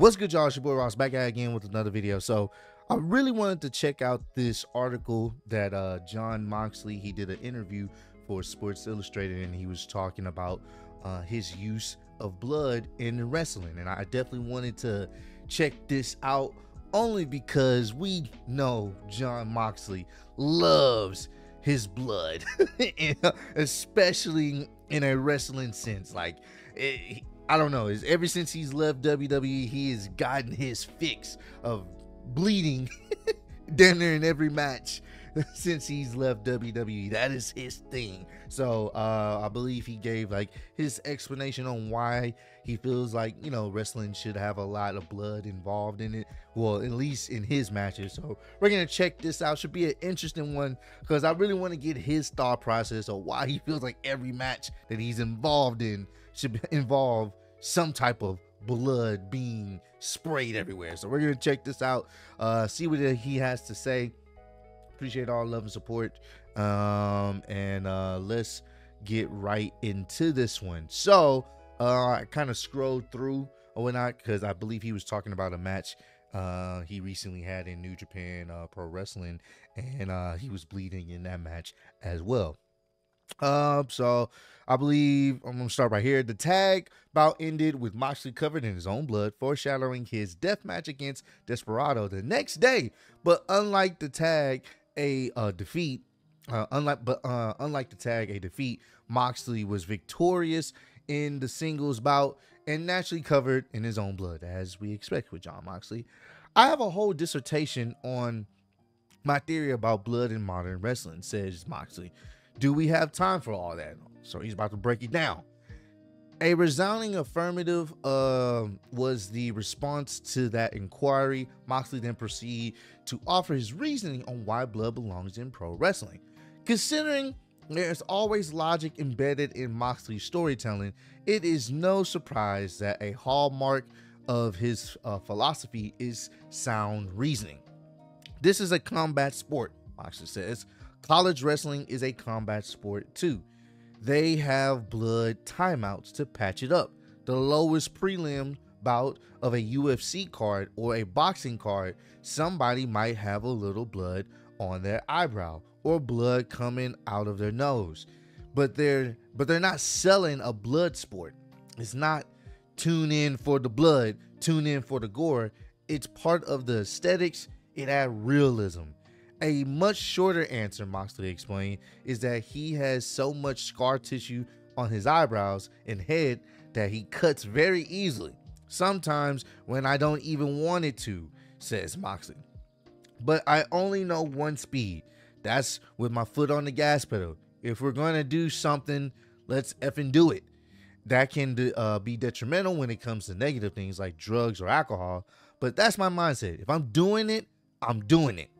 What's good, y'all? It's your boy Ross back at again with another video. So I really wanted to check out this article that uh, Jon Moxley he did an interview for Sports Illustrated, and he was talking about uh, his use of blood in wrestling, and I definitely wanted to check this out only because we know Jon Moxley loves his blood, especially in a wrestling sense. Like, it, I don't know. Is ever since he's left WWE, he has gotten his fix of bleeding down there in every match since he's left WWE. That is his thing. So uh, I believe he gave like his explanation on why he feels like you know wrestling should have a lot of blood involved in it. Well, at least in his matches. So we're gonna check this out. Should be an interesting one because I really want to get his thought process of why he feels like every match that he's involved in should involve some type of blood being sprayed everywhere. So we're gonna check this out, uh, see what he has to say. Appreciate all love and support. Um, and uh, let's get right into this one. So uh, I kind of scrolled through or whatnot because I believe he was talking about a match uh, he recently had in New Japan uh, Pro Wrestling, and uh, he was bleeding in that match as well. Um, so I believe I'm gonna start right here. The tag bout ended with Moxley covered in his own blood, foreshadowing his death match against Desperado the next day. But unlike the tag, a uh, defeat, uh, unlike but uh, unlike the tag, a defeat, Moxley was victorious in the singles bout and naturally covered in his own blood, as we expect with Jon Moxley. I have a whole dissertation on my theory about blood in modern wrestling, says Moxley. Do we have time for all that? So he's about to break it down. A resounding affirmative uh, was the response to that inquiry. Moxley then proceeded to offer his reasoning on why blood belongs in pro wrestling. Considering there's always logic embedded in Moxley's storytelling, it is no surprise that a hallmark of his uh, philosophy is sound reasoning. This is a combat sport, Moxley says, College wrestling is a combat sport too. They have blood timeouts to patch it up. The lowest prelim bout of a UFC card or a boxing card, somebody might have a little blood on their eyebrow or blood coming out of their nose. But they're but they're not selling a blood sport. It's not tune in for the blood, tune in for the gore. It's part of the aesthetics. It adds realism. A much shorter answer, Moxley explained, is that he has so much scar tissue on his eyebrows and head that he cuts very easily. Sometimes when I don't even want it to, says Moxley. But I only know one speed. That's with my foot on the gas pedal. If we're going to do something, let's effing do it. That can uh, be detrimental when it comes to negative things like drugs or alcohol. But that's my mindset. If I'm doing it, I'm doing it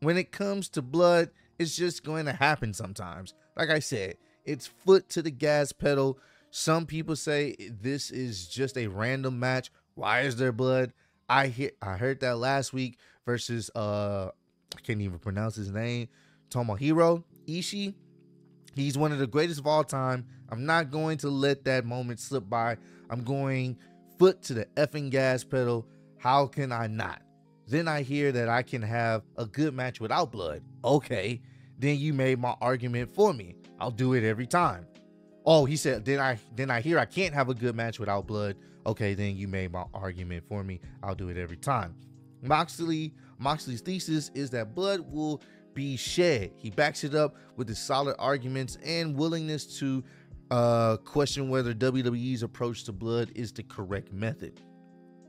when it comes to blood, it's just going to happen sometimes. Like I said, it's foot to the gas pedal. Some people say this is just a random match. Why is there blood? I hear I heard that last week versus uh I can't even pronounce his name. Tomohiro Ishii. He's one of the greatest of all time. I'm not going to let that moment slip by. I'm going foot to the effing gas pedal. How can I not? Then I hear that I can have a good match without blood. Okay, then you made my argument for me. I'll do it every time. Oh, he said, then I then I hear I can't have a good match without blood. Okay, then you made my argument for me. I'll do it every time. Moxley Moxley's thesis is that blood will be shed. He backs it up with his solid arguments and willingness to uh, question whether WWE's approach to blood is the correct method.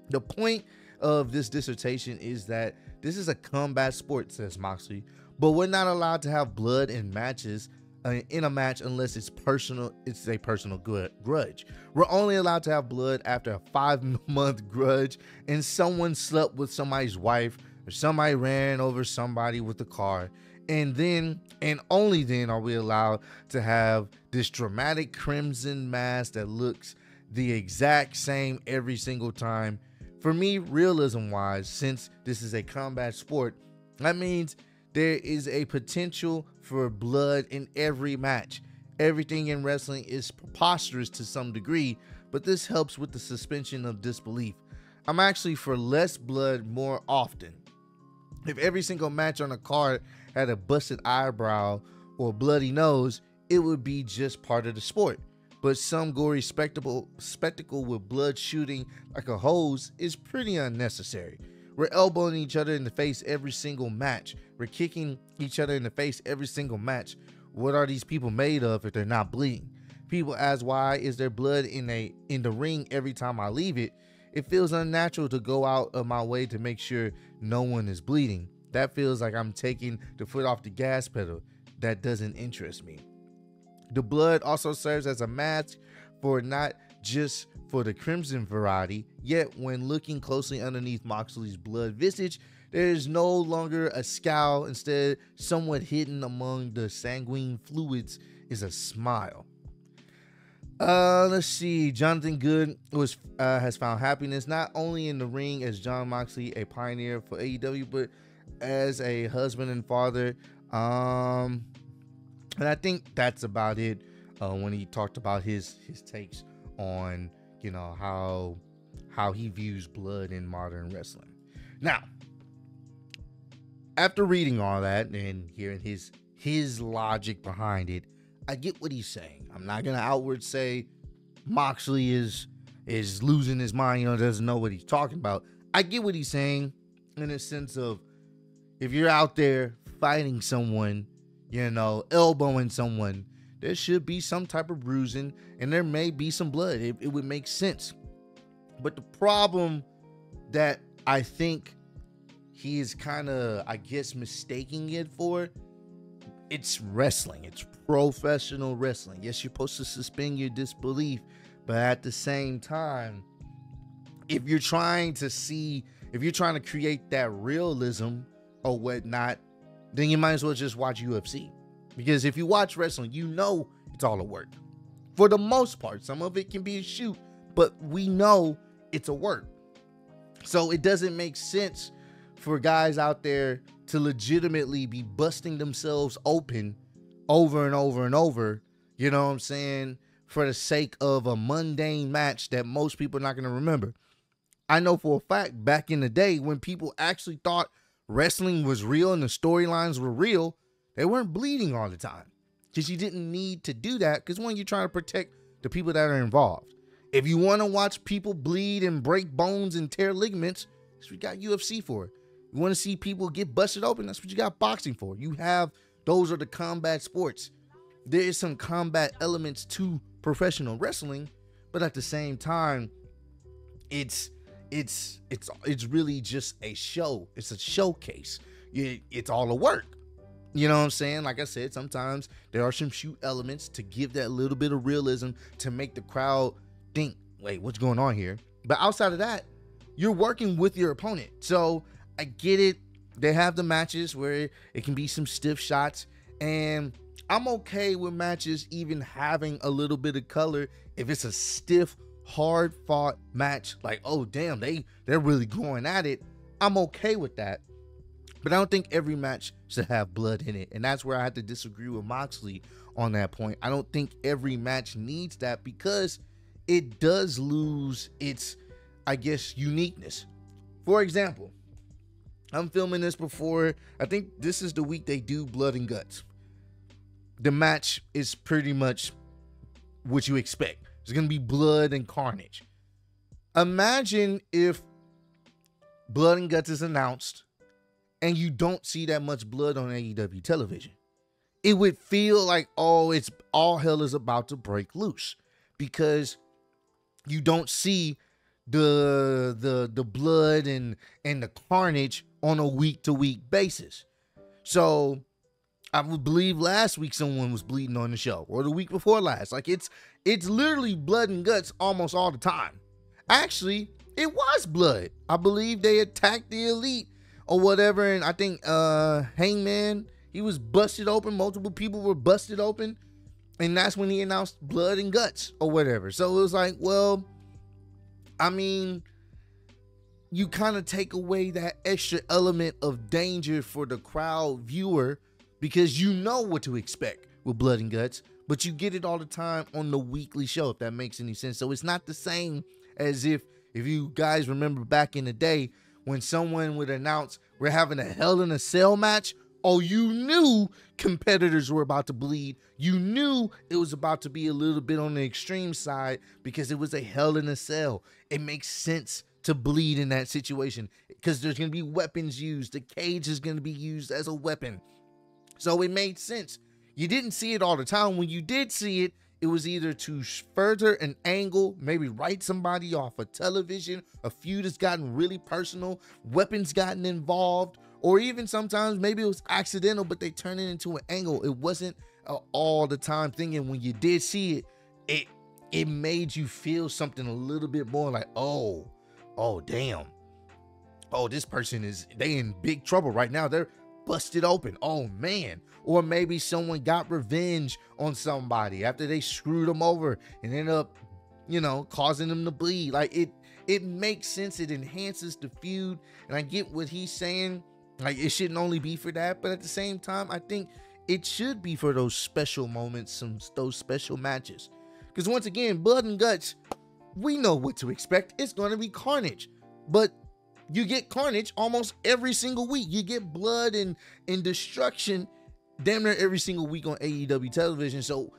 The point of this dissertation is that this is a combat sport, says Moxley, but we're not allowed to have blood in matches uh, in a match unless it's personal. It's a personal good grudge. We're only allowed to have blood after a five month grudge and someone slept with somebody's wife or somebody ran over somebody with a car. And then, and only then, are we allowed to have this dramatic crimson mask that looks the exact same every single time for me, realism wise, since this is a combat sport, that means there is a potential for blood in every match. Everything in wrestling is preposterous to some degree, but this helps with the suspension of disbelief. I'm actually for less blood more often. If every single match on a card had a busted eyebrow or bloody nose, it would be just part of the sport. But some gory spectacle spectacle with blood shooting like a hose is pretty unnecessary. We're elbowing each other in the face every single match. We're kicking each other in the face every single match. What are these people made of if they're not bleeding? People ask why is there blood in a in the ring every time I leave it? It feels unnatural to go out of my way to make sure no one is bleeding. That feels like I'm taking the foot off the gas pedal. That doesn't interest me. The blood also serves as a mask for not just for the crimson variety, yet when looking closely underneath Moxley's blood visage, there is no longer a scowl. Instead, somewhat hidden among the sanguine fluids is a smile. Uh, let's see. Jonathan Good was uh, has found happiness not only in the ring as Jon Moxley, a pioneer for AEW, but as a husband and father. Um, and I think that's about it. Uh, when he talked about his his takes on you know how how he views blood in modern wrestling. Now, after reading all that and hearing his his logic behind it, I get what he's saying. I'm not gonna outward say Moxley is is losing his mind, you know, doesn't know what he's talking about. I get what he's saying in a sense of if you're out there fighting someone you know, elbowing someone, there should be some type of bruising and there may be some blood. It, it would make sense. But the problem that I think he is kind of, I guess, mistaking it for, it's wrestling. It's professional wrestling. Yes, you're supposed to suspend your disbelief, but at the same time, if you're trying to see, if you're trying to create that realism or whatnot, then you might as well just watch UFC. Because if you watch wrestling, you know it's all a work. For the most part, some of it can be a shoot, but we know it's a work. So it doesn't make sense for guys out there to legitimately be busting themselves open over and over and over, you know what I'm saying, for the sake of a mundane match that most people are not going to remember. I know for a fact back in the day when people actually thought wrestling was real and the storylines were real, they weren't bleeding all the time. Because you didn't need to do that because one, you're trying to protect the people that are involved. If you want to watch people bleed and break bones and tear ligaments, that's what you got UFC for. You want to see people get busted open, that's what you got boxing for. You have those are the combat sports. There is some combat elements to professional wrestling, but at the same time, it's it's it's it's really just a show. It's a showcase. it's all a work. You know what I'm saying? Like I said, sometimes there are some shoot elements to give that little bit of realism to make the crowd think, wait, what's going on here? But outside of that, you're working with your opponent. So I get it. They have the matches where it can be some stiff shots. And I'm okay with matches even having a little bit of color if it's a stiff hard fought match like oh damn they they're really going at it i'm okay with that. But i don't think every match should have blood in it and that's where i had to disagree with moxley on that point. I don't think every match needs that because it does lose its i guess uniqueness. For example i'm filming this before i think this is the week they do blood and guts. The match is pretty much what you expect there's going to be blood and carnage. Imagine if Blood and Guts is announced and you don't see that much blood on AEW television. It would feel like, oh, it's all hell is about to break loose because you don't see the the the blood and and the carnage on a week to week basis. So I believe last week someone was bleeding on the show, or the week before last. Like it's it's literally blood and guts almost all the time. Actually, it was blood. I believe they attacked the elite or whatever, and I think uh Hangman he was busted open. Multiple people were busted open, and that's when he announced blood and guts or whatever. So it was like, well, I mean, you kind of take away that extra element of danger for the crowd viewer because you know what to expect with Blood and Guts, but you get it all the time on the weekly show, if that makes any sense. So it's not the same as if If you guys remember back in the day when someone would announce we're having a Hell in a Cell match, oh, you knew competitors were about to bleed. You knew it was about to be a little bit on the extreme side because it was a Hell in a Cell. It makes sense to bleed in that situation because there's going to be weapons used. The cage is going to be used as a weapon. So it made sense. You didn't see it all the time. When you did see it, it was either to further an angle, maybe write somebody off a television, a feud has gotten really personal, weapons gotten involved, or even sometimes maybe it was accidental, but they turn it into an angle. It wasn't all the time thing. And when you did see it, it it made you feel something a little bit more like, oh, oh damn. Oh, this person is they in big trouble right now. They're busted open. Oh man. Or maybe someone got revenge on somebody after they screwed them over and ended up, you know, causing them to bleed. Like it it makes sense. It enhances the feud. And I get what he's saying. Like it shouldn't only be for that, but at the same time, I think it should be for those special moments, some those special matches. Because once again, blood and guts, we know what to expect. It's going to be carnage. But you get carnage almost every single week. You get blood and, and destruction damn near every single week on AEW television. So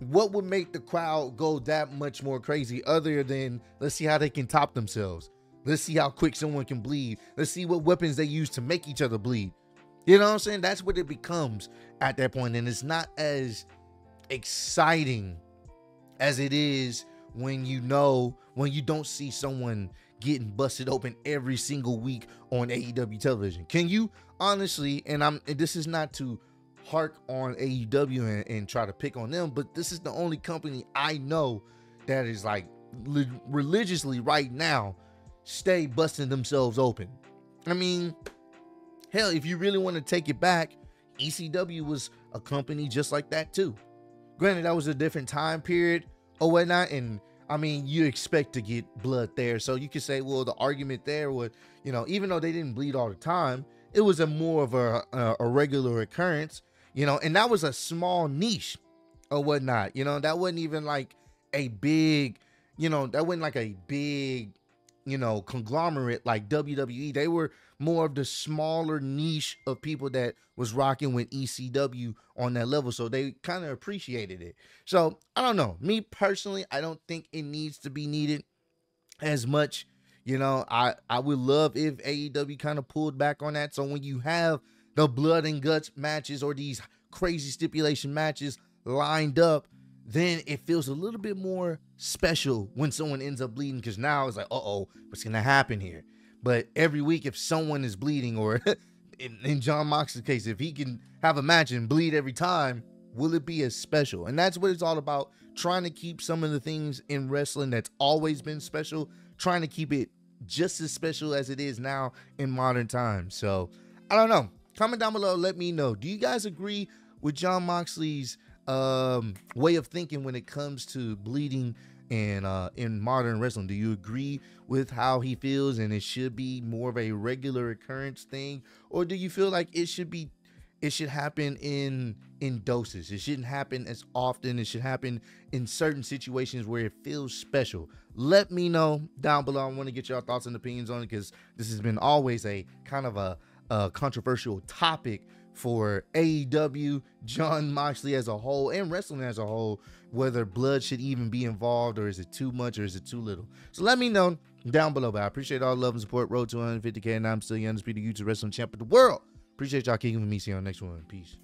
what would make the crowd go that much more crazy other than let's see how they can top themselves. Let's see how quick someone can bleed. Let's see what weapons they use to make each other bleed. You know what I'm saying? That's what it becomes at that point. And it's not as exciting as it is when you know, when you don't see someone getting busted open every single week on AEW television. Can you honestly, and I'm and this is not to hark on AEW and, and try to pick on them, but this is the only company I know that is like li- religiously right now stay busting themselves open. I mean, hell, if you really want to take it back, ECW was a company just like that too. Granted, that was a different time period oh, or whatnot, and I mean, you expect to get blood there. So you could say, well, the argument there would, you know, even though they didn't bleed all the time, it was a more of a, a, a regular occurrence, you know, and that was a small niche or whatnot. You know, that wasn't even like a big, you know, that wasn't like a big, you know, conglomerate like WWE. They were more of the smaller niche of people that was rocking with ECW on that level. So they kind of appreciated it. So I don't know. Me personally, I don't think it needs to be needed as much. You know, I, I would love if AEW kind of pulled back on that. So when you have the blood and guts matches or these crazy stipulation matches lined up, then it feels a little bit more special when someone ends up bleeding because now it's like, uh oh, what's gonna happen here? But every week, if someone is bleeding, or in, in Jon Moxley's case, if he can have a match and bleed every time, will it be as special? And that's what it's all about. Trying to keep some of the things in wrestling that's always been special, trying to keep it just as special as it is now in modern times. So I don't know. Comment down below. Let me know. Do you guys agree with Jon Moxley's um, way of thinking when it comes to bleeding and uh, in modern wrestling. Do you agree with how he feels and it should be more of a regular occurrence thing, or do you feel like it should be it should happen in in doses. It shouldn't happen as often. It should happen in certain situations where it feels special. Let me know down below. I want to get your thoughts and opinions on it because this has been always a kind of a, a controversial topic for AEW, Jon Moxley as a whole, and wrestling as a whole, whether blood should even be involved or is it too much or is it too little. So let me know down below. But I appreciate all love and support. Road to 150K, and I'm still the undisputed YouTube wrestling champ of the world. Appreciate y'all kicking with me. See you on the next one. Peace.